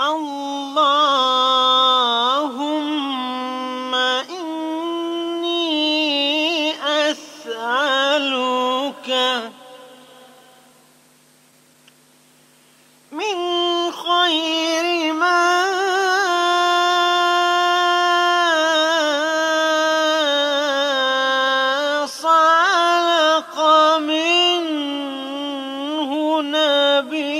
اللهم إني أسألك من خير ما صعق منه نبيك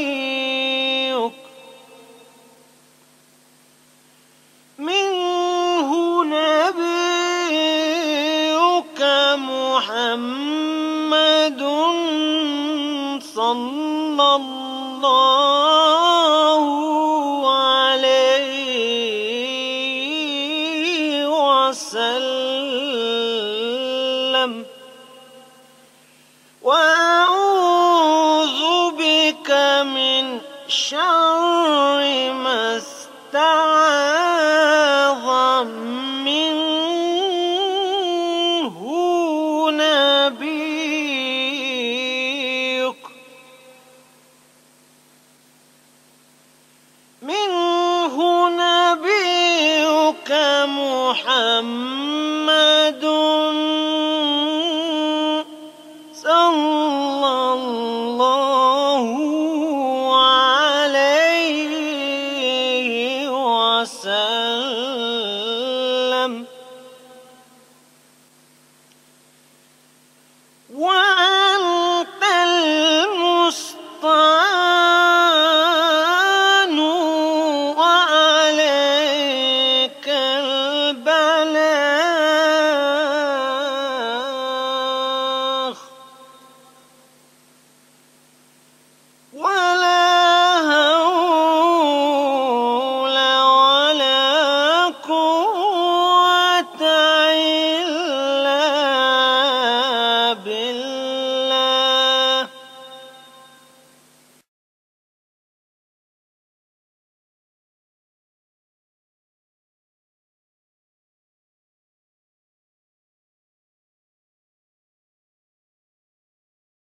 محمد صلى الله عليه وسلم. وأعوذ بك من شر ما استعاذ منه محمد صلى الله عليه وسلم.